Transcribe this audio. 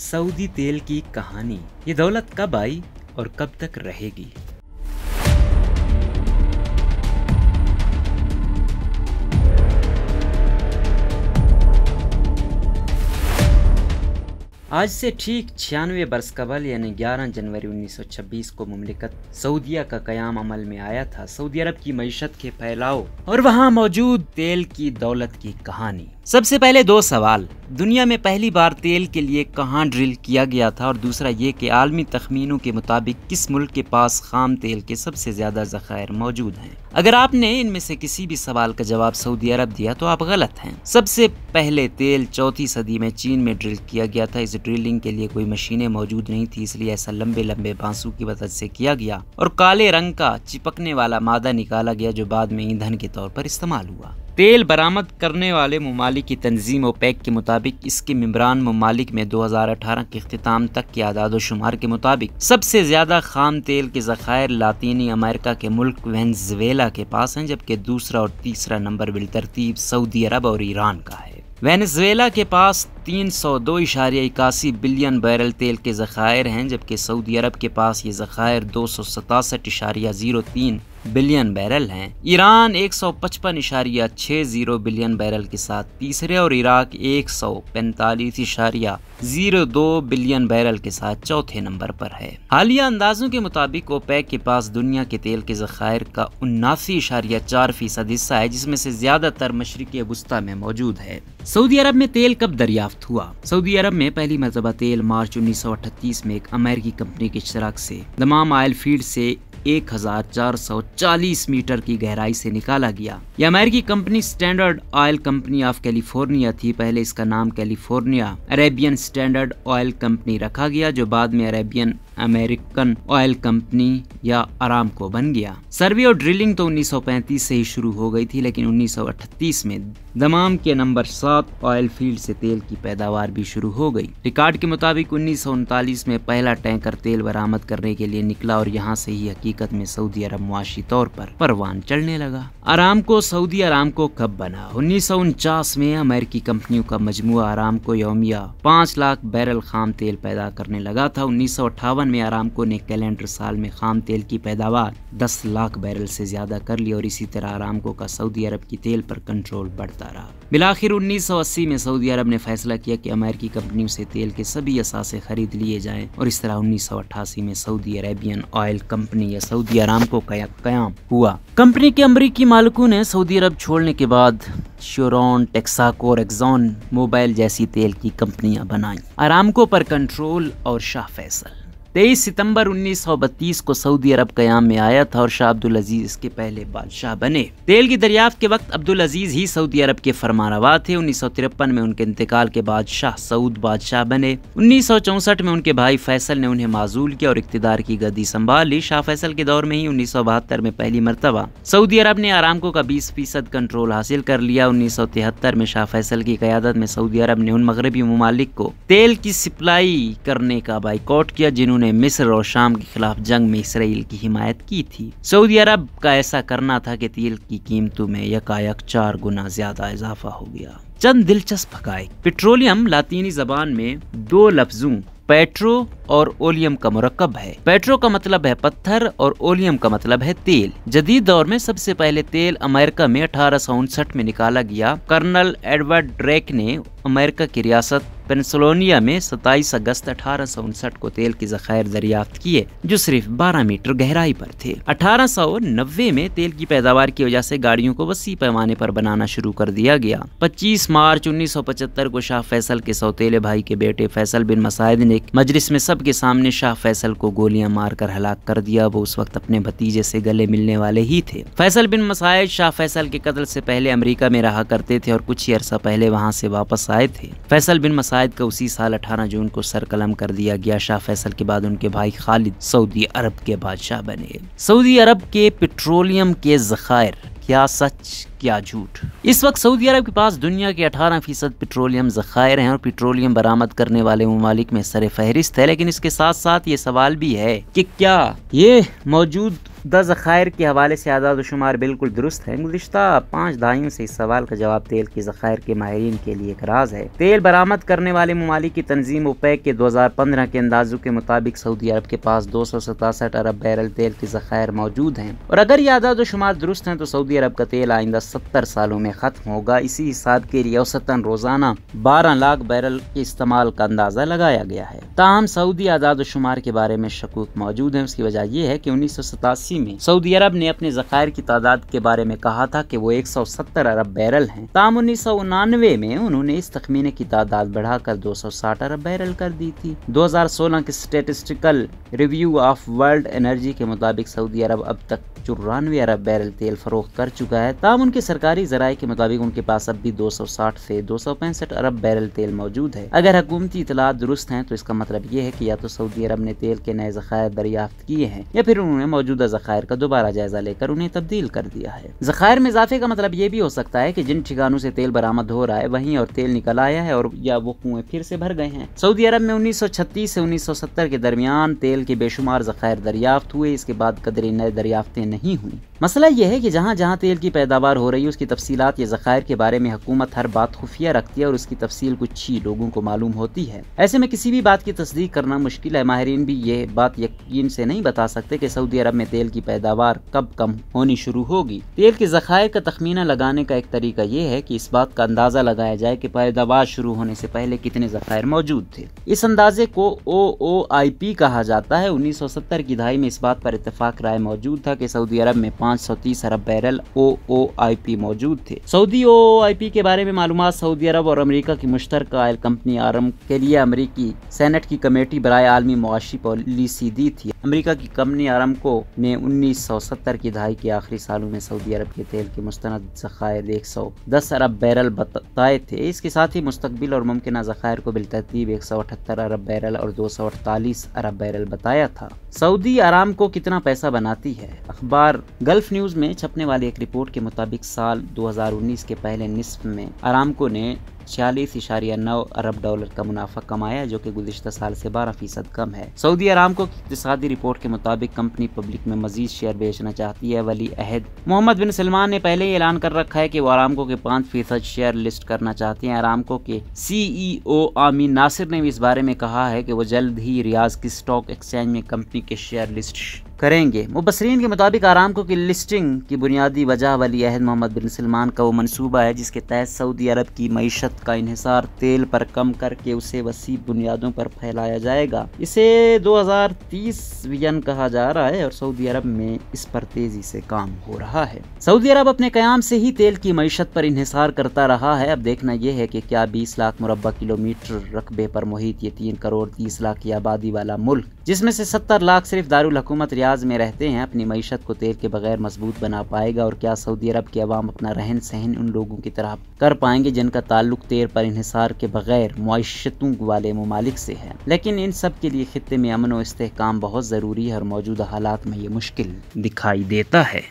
Saudi तेल की कहानी। ये दौलत कब आई और कब तक रहेगी? आज से ठीक छियानवे बरस कबल यानी 11 जनवरी 1926 को मुमलिकत सऊदिया का कयाम अमल में आया था। सऊदी अरब की मीशत के फैलाव और वहाँ मौजूद तेल की दौलत की कहानी। सबसे पहले दो सवाल। दुनिया में पहली बार तेल के लिए कहाँ ड्रिल किया गया था? और दूसरा ये कि आलमी तखमीनों के मुताबिक किस मुल्क के पास खाम तेल के सबसे ज़्यादा जखायर मौजूद हैं? अगर आपने इनमें से किसी भी सवाल का जवाब सऊदी अरब दिया तो आप गलत हैं। सबसे पहले तेल चौथी सदी में चीन में ड्रिल किया गया था। इस ड्रिलिंग के लिए कोई मशीनें मौजूद नहीं थी, इसलिए ऐसा लंबे लंबे बांसों की मदद से किया गया और काले रंग का चिपकने वाला मादा निकाला गया, जो बाद में ईंधन के तौर पर इस्तेमाल हुआ। तेल बरामद करने वाले ममालिक की तंजीम ओपेक के मुताबिक इसके मम्बरान ममालिक में 2018 के अख्ताम तक के आदाद शुमार के मुताबिक सबसे ज़्यादा खाम तेल के जखायर लातीनी अमेरिका के मुल्क वेनेजुएला के पास हैं, जबकि दूसरा और तीसरा नंबर बिलतरतीब सऊदी अरब और ईरान का है। वेनेजुएला के पास तीन सौ दो इशारिया इक्यासी बिलियन बैरल तेल के ज़खायर हैं, जबकि सऊदी अरब के पास ये ज़खायर दो सौ सतासठ इशारिया ज़ीरो तीन बिलियन बैरल हैं। ईरान एक सौ पचपन इशारिया छः ज़ीरो बिलियन बैरल के साथ तीसरे और इराक एक सौ पैंतालीस इशारिया ज़ीरो दो बिलियन बैरल के साथ चौथे नंबर पर है। हालिया अंदाजों के मुताबिक ओपैक के पास दुनिया के तेल के ज़खायर का उन्नासी इशारिया चार फ़ीसद हिस्सा है, जिसमें से ज़्यादातर मशरक़ वस्ती में मौजूद है। सऊदी अरब में तेल कब दरियाफ्त हुआ। सऊदी अरब में पहली मरतबा तेल मार्च उन्नीस में एक अमेरिकी कंपनी के इश्तराक से। तमाम आयल फ़ील्ड से 1440 मीटर की गहराई से निकाला गया। यह अमेरिकी company Standard Oil Company of California थी। पहले इसका नाम California Arabian Standard Oil Company रखा गया, जो बाद में अरेबियन अमेरिकन ऑयल कंपनी या आराम को बन गया। सर्वे और ड्रिलिंग तो 1935 से ही शुरू हो गई थी, लेकिन 1938 में दमाम के नंबर सात ऑयल फ़ील्ड से तेल की पैदावार भी शुरू हो गई। रिकॉर्ड के मुताबिक उन्नीस सौ उनतालीस में पहला टैंकर तेल बरामद करने के लिए निकला और यहाँ से ही हकीकत में सऊदी अरब मुआशी तौर पर परवान चढ़ने लगा। आराम को, सऊदी आराम को कब बना? उन्नीस सौ उनचास में अमेरिकी कंपनियों का मजमुआ आराम को योमिया पाँच लाख बैरल खाम तेल पैदा करने लगा था। उन्नीस सौ अठावन में आरामको ने कैलेंडर साल में खाम तेल की पैदावार 10 लाख बैरल से ज़्यादा कर ली और इसी तरह आरामको का सऊदी अरब की तेल पर कंट्रोल बढ़ता रहा। बिलाखिर 1980 में सऊदी अरब ने फैसला किया कि अमेरिकी कंपनियों से तेल के सभी असासे खरीद लिए जाएँ और इस तरह उन्नीस सौ अठासी में सऊदी अरेबियन ऑयल कंपनी या सऊदी आरामको का क्याम हुआ। कंपनी के अमरीकी मालिकों ने सऊदी अरब छोड़ने के बाद श्योरॉन टेक्साको और एक्जॉन मोबाइल जैसी तेल की कंपनियाँ बनाई। आरामको पर कंट्रोल और शाह फैसल। तेईस सितंबर 1932 को सऊदी अरब कयाम में आया था और शाह अब्दुल अज़ीज़ इसके पहले बादशाह बने। तेल की दरियाफ्त के वक्त अब्दुल अज़ीज़ ही सऊदी अरब के फरमानवा थे। उन्नीस सौ तिरपन में उनके इंतकाल के बाद शाह सऊद बादशाह बने। उन्नीस में उनके भाई फैसल ने उन्हें माजूल किया और इकतदार की गद्दी संभाल ली। शाह फैसल के दौर में ही उन्नीस सौ बहत्तर में पहली मरतबा। सऊदी अरब ने आरामको का बीस फ़ीसद कंट्रोल हासिल कर लिया। उन्नीस सौ तिहत्तर में शाह फैसल की क्यादत में सऊदी अरब ने उन मगरबी ममालिक को तेल की सप्लाई करने का बाइकआउट किया, जिन्होंने उन्होंने मिस्र और शाम के खिलाफ जंग में इसराइल की हिमायत की थी। सऊदी अरब का ऐसा करना था कि तेल की कीमतों में यकायक चार गुना ज़्यादा इजाफा हो गया। चंद दिलचस्प हकायक। पेट्रोलियम लातीनी जबान में दो लफ्जों, पेट्रो और ओलियम का मरकब है। पेट्रो का मतलब है पत्थर और ओलियम का मतलब है तेल। जदीद दौर में सबसे पहले तेल अमेरिका में अठारह सौ उनसठ में निकाला गया। कर्नल एडवर्ड ड्रेक ने अमेरिका की रियासत पेंसिलोनिया में 27 अगस्त अठारह सौ उनसठ को तेल की जखायर दरियाफ्त किए जो सिर्फ़ 12 मीटर गहराई पर थे। 1890 में तेल की पैदावार की वजह से गाड़ियों को वसी पैमाने पर बनाना शुरू कर दिया गया। 25 मार्च 1975 को शाह फैसल के सौतेले भाई के बेटे फैसल बिन मसायद ने मजलिस में सबके सामने शाह फैसल को गोलियाँ मारकर हलाक कर दिया। वो उस वक्त अपने भतीजे से गले मिलने वाले ही थे। फैसल बिन मसायद शाह फैसल के कत्ल से पहले अमरीका में रहा करते थे और कुछ ही अरसा पहले वहाँ से वापस आए थे। फैसल बिन मसायद का उसी साल 18 जून को सरकलम कर दिया गया। शाह फैसल के बाद उनके भाई खालिद सऊदी अरब के बादशाह बने। सऊदी अरब के पेट्रोलियम के जखायर, क्या सच क्या झूठ। इस वक्त सऊदी अरब के पास दुनिया के 18 फ़ीसद पेट्रोलियम जखायर हैं और पेट्रोलियम बरामद करने वाले ममालिक में सर फहरिस्त है, लेकिन इसके साथ साथ ये सवाल भी है कि क्या ये मौजूद द ज़ख़ायर के हवाले से आदाद शुमार बिल्कुल दुरुस्त है? गुजशत पाँच दहाइयों से इस सवाल का जवाब तेल के ज़ख़ायर के माहरीन के लिए एक राज है। तेल बरामद करने वाले ममालिक की तंजीम ओपैक के दो हज़ार पंद्रह के अंदाजों के मुताबिक सऊदी अरब के पास दो सौ सतासठ अरब बैरल तेल के ज़ख़ायर मौजूद हैं। और अगर ये आदाद शुमार दुरुस्त हैं तो सऊदी अरब का तेल आइंदा सत्तर सालों में ख़त्म होगा। इसी हिसाब के लिए रोज़ाना बारह लाख बैरल के इस्तेमाल का अंदाज़ा लगाया गया है। ताहम सऊदी आदाद शुमार के बारे में शकूक मौजूद है। उसकी वजह यह है की उन्नीस सौ सतासी में सऊदी अरब ने अपने जखायर की तादाद के बारे में कहा था कि वो 170 अरब बैरल हैं। ताम उन्नीस सौ में उन्होंने इस तखमीने की तादाद बढ़ाकर 260 अरब बैरल कर दी थी। 2016 के statistical review of world energy के मुताबिक सऊदी अरब अब तक चौरानवे अरब बैरल तेल फरोख्त कर चुका है। ताम उनके सरकारी जराये के मुताबिक उनके पास अब भी 260 से दो अरब बैरल तेल मौजूद है। अगर हुकूमती इतलात दुरुस्त हैं तो इसका मतलब ये है कि या तो सऊदी अरब ने तेल के नए जखायर दरियाफ्त किए हैं, या फिर उन्होंने मौजूदा जखायर का दोबारा जायजा लेकर उन्हें तब्दील कर दिया है। जखायर में इजाफे का मतलब ये भी हो सकता है की जिन ठिकानों से तेल बरामद हो रहा है, वही और तेल निकल आया है और या वो कुएँ फिर से भर गए हैं। सऊदी अरब में उन्नीस सौ छत्तीस से उन्नीस सौ सत्तर के दरमियान तेल के बेशुमार जखायर दरियाफ्त हुए, इसके बाद कदरी नए दरियाफ्तें नहीं हुई। मसला यह है कि जहाँ जहाँ तेल की पैदावार हो रही है, उसकी तफसीलात या ज़खायर के बारे में हुकूमत हर बात खुफिया रखती है और उसकी तफसील कुछ ही लोगों को मालूम होती है। ऐसे में किसी भी बात की तस्दीक करना मुश्किल है। माहरीन भी ये बात यकीन से नहीं बता सकते कि सऊदी अरब में तेल की पैदावार कब कम होनी शुरू होगी। तेल के ज़खायर का तखमीना लगाने का एक तरीका यह है कि इस बात का अंदाज़ा लगाया जाए कि पैदावार शुरू होने से पहले कितने ज़खायर मौजूद थे। इस अंदाजे को ओ ओ आई पी कहा जाता है। उन्नीस सौ सत्तर की दहाई में इस बात पर इतफाक राय मौजूद था कि सऊदी अरब में पाँच सौ तीस अरब barrel O O I P मौजूद थे। सऊदी ओ आई पी के बारे में मालूम सऊदी अरब और अमरीका की मुश्तर कंपनी आरम के लिए अमरीकी सेनेट की कमेटी बरए आलमी मुआशी पॉलिसी दी थी। अमरीका की कंपनी आरमको ने उन्नीस सौ सत्तर की दहाई के आखिरी सालों में सऊदी अरब के तेल के मुस्ंद जखायर एक सौ दस अरब बैरल बताए थे। इसके साथ ही मुस्तबिल और मुमकिन जखायर को बिलतरतीब एक सौ अठहत्तर अरब बैरल और दो सौ अड़तालीस अरब बैरल बताया था। सऊदी आराम को कितना पैसा बनाती है? अखबार गल्फ न्यूज़ में छपने वाली एक रिपोर्ट के मुताबिक साल 2019 के पहले निसफ में आरामको ने छियालीस इशारिया नौ अरब डॉलर का मुनाफा कमाया, जो कि गुजशत साल से बारह फ़ीसद कम है। सऊदी आरामको की इकतदी रिपोर्ट के मुताबिक कंपनी पब्लिक में मजीद शेयर बेचना चाहती है, वली अहद। मोहम्मद बिन सलमान ने पहले ही ऐलान कर रखा है की वो आरामको के पाँच फ़ीसद शेयर लिस्ट करना चाहते हैं। आरामको के सीईओ आमीन नासिर ने भी इस बारे में कहा है की वो जल्द ही रियाज की स्टॉक एक्सचेंज में कंपनी के शेयर लिस्ट करेंगे। मुबसरीन के मुताबिक आरामको की लिस्टिंग की बुनियादी वजह वली अहद मोहम्मद बिन सलमान का वो मनसूबा है, जिसके तहत सऊदी अरब की मीशत का इहिसार तेल पर कम करके उसे वसी बुनियादों पर फैलाया जाएगा। इसे 2030 विजन कहा जा रहा है और सऊदी अरब में इस पर तेज़ी से काम हो रहा है। सऊदी अरब अपने क्याम से ही तेल की मीशत पर इहिसार करता रहा है। अब देखना यह है कि क्या 20 लाख मुरबा किलोमीटर रकबे पर मुहित ये तीन करोड़ तीस लाख की आबादी वाला मुल्क, जिसमें से सत्तर लाख सिर्फ़ दारुल हुकूमत रियाज में रहते हैं, अपनी मीशत को तेल के बगैर मज़बूत बना पाएगा और क्या सऊदी अरब के अवाम अपना रहन सहन उन लोगों की तरह कर पाएँगे जिनका ताल्लुक तेल पर इहिसार के बगैर मीशतों वाले ममालिक से है। लेकिन इन सब के लिए खत्े में अमन व इसकाम बहुत ज़रूरी है और मौजूदा हालात में ये मुश्किल दिखाई देता है।